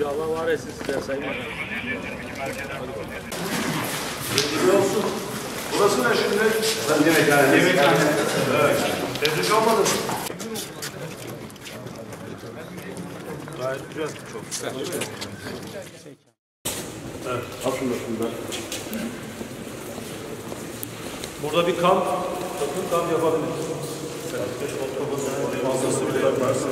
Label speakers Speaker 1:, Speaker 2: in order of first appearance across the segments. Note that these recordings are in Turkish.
Speaker 1: Ya Allah var etsin size Sayın Bakan.
Speaker 2: Burası ne şimdi? Yemekhane. Yemekhane. Evet. Tebrik olmadı mı?
Speaker 1: Gayet güzel. Çok güzel.
Speaker 2: Evet, aslında şunlar. Burada bir kamp, takım kamp yapabiliriz. Evet, fazlası bile yaparsın.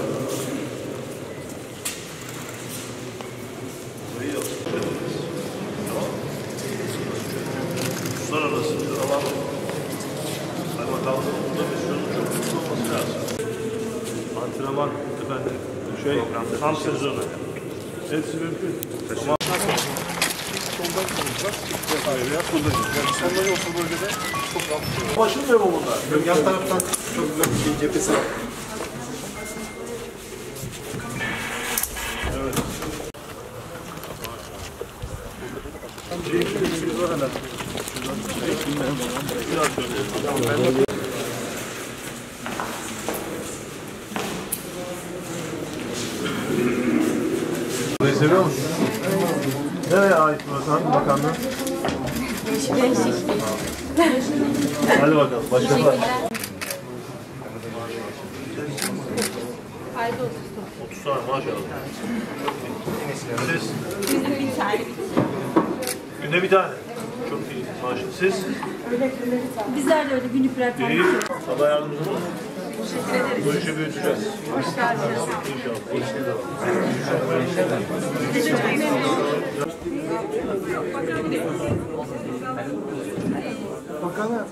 Speaker 2: Burada misyonun çok büyük olması lazım. Antrenman, efendim, şey, kamp sezonu. Hepsi mümkün. Ama Başılmıyor mu bunlar?
Speaker 3: Yan taraftan çok güzel bir şey cephesi var.
Speaker 2: Burayı seviyor musun? Nereye ait burası? Hangi bakanlığı? Hadi bakalım. Başarılar.
Speaker 4: Haydi
Speaker 2: 30 tane maşallah. Siz?
Speaker 4: Bizim bir tane.
Speaker 2: Günde bir tane. Maşallah. Siz?
Speaker 4: Bizler de öyle günlük birer.
Speaker 2: İyi. Allah yardımcınız olsun. Bu işi büyüteceğiz.
Speaker 4: Hoş geldiniz.
Speaker 2: İnşallah.
Speaker 3: Bakanı